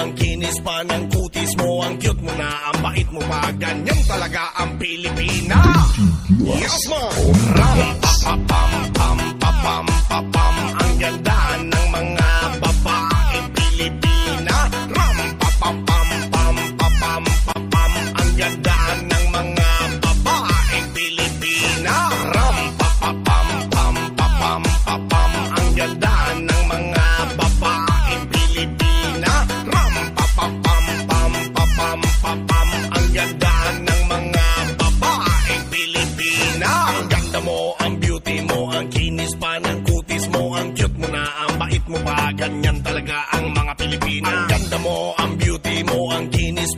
Ang kinis pa ng kutis mo. Ang cute mo na, ang bait mo pa. Ganyan talaga ang Pilipina. Yes, man! Ram, pa, pa,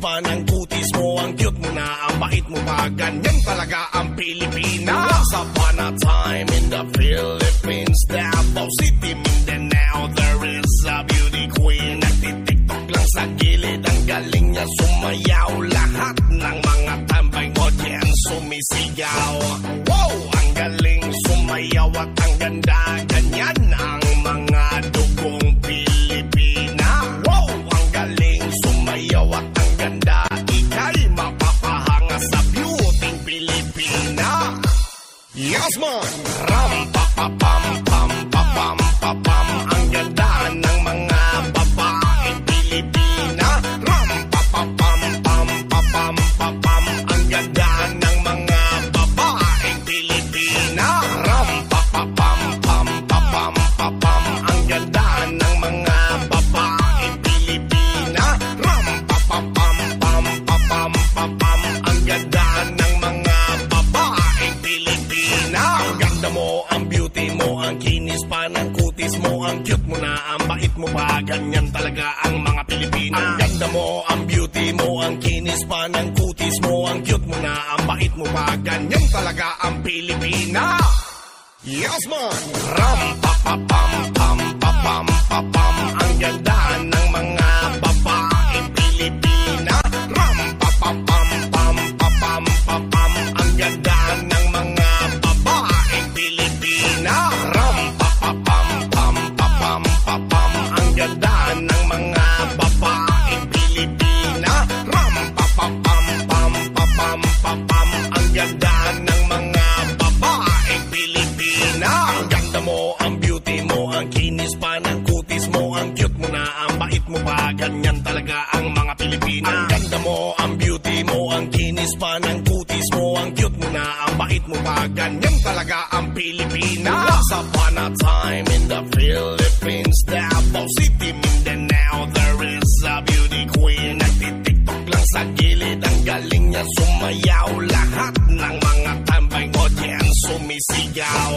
pa ng kutis mo, ang cute mo na, ang bait mo pa, ganyan talaga ang Pilipina. Once upon a time in the Philippines, Davao City, Mindanao, there is a beauty queen. Nagtitiktok lang sa gilid, ang galing niya sumayaw. Lahat ng mga tambay audience sumisigaw. Wow! Ang galing sumayaw at ang ganda, ganyan ang mga dugong Yes! Ram, pa, pa, pam, pa ng kutis mo, ang cute mo na, ang bait mo pa, ganyan talaga ang mga Pilipina. Ang ganda mo, ang beauty mo, ang kinis pa ng kutis mo, ang cute mo na, ang bait mo pa, ganyan talaga ang Pilipina. Yes, man! Ram, pa, pa, pam, pam, pa, pam, pa, pam. Ang ganda talaga ang Pilipina. Once upon a time in the Philippines, Davao City, Mindanao, there is a beauty queen. Nagtitiktok lang sa gilid, ang galing niya sumayaw. Lahat ng mga tambay audience sumisigaw.